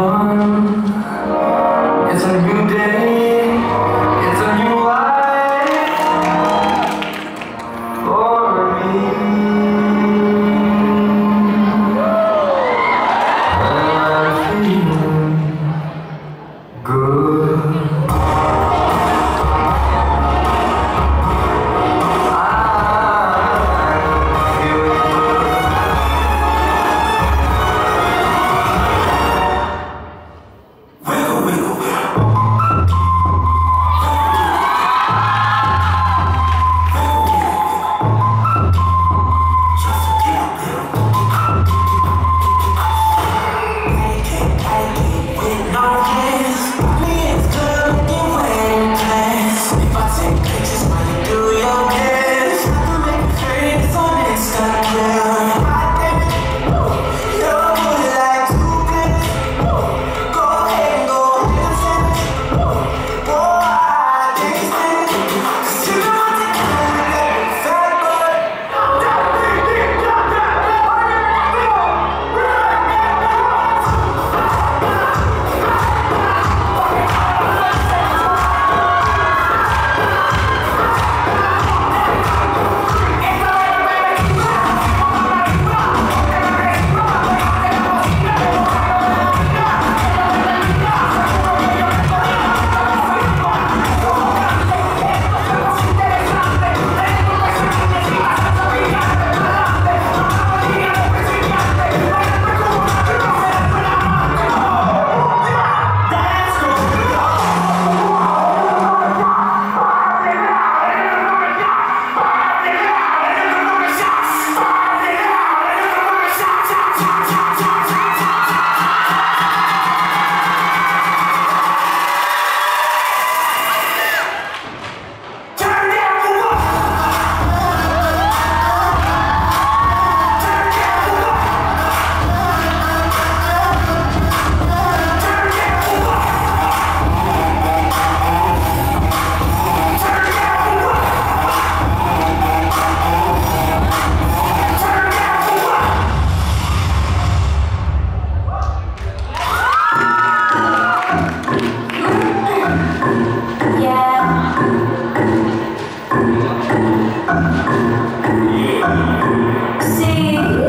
One. Yeah. See.